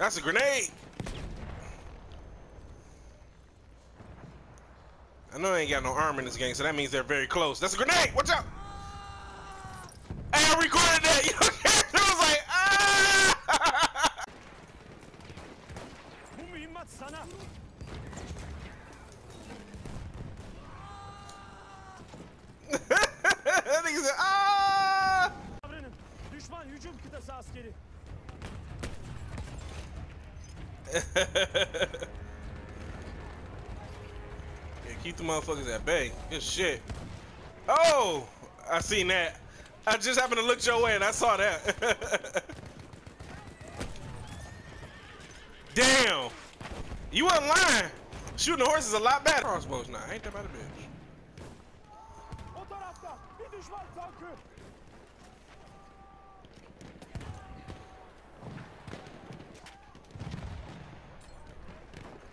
That's a grenade. I know I ain't got no armor in this game, so that means they're very close. That's a grenade! Watch out! Hey, I recorded that! You was like, ah! Ah! Düşman hücum kıtası askeri. Yeah, keep the motherfuckers at bay. Good shit. Oh! I seen that. I just happened to look your way and I saw that. Damn! You wasn't lying. Shooting the horse is a lot better. Crossbows now. Ain't that about a bitch? O tarafta bir düşman tankı.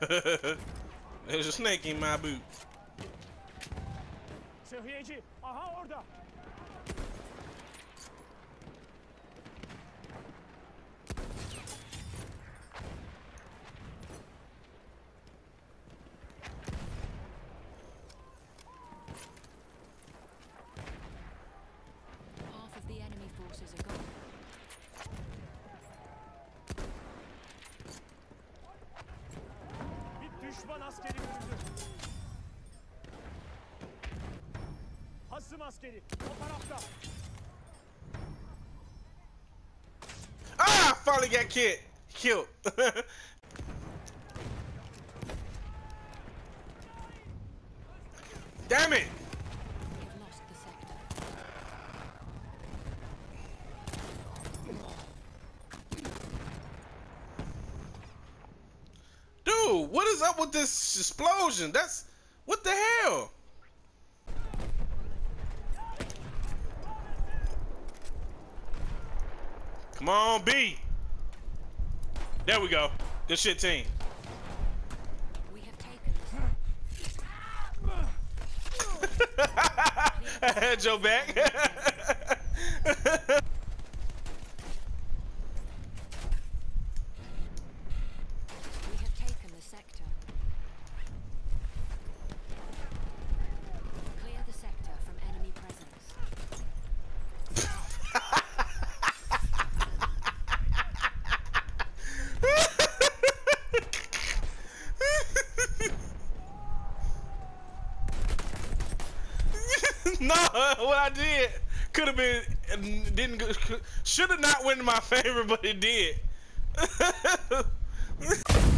There's a snake in my boot. Sıhhiyeci. Aha orada. Düşman askeri görüldü. Hasım askeri. O tarafta. Ah! Finally got killed. Killed. Damn it! We have lost the sector. Dude, what is up with this explosion? That's what the hell? Come on, B. There we go. Good shit, team. We have taken. I had your back. no, what I did could have been didn't should have not went in my favor, but it did.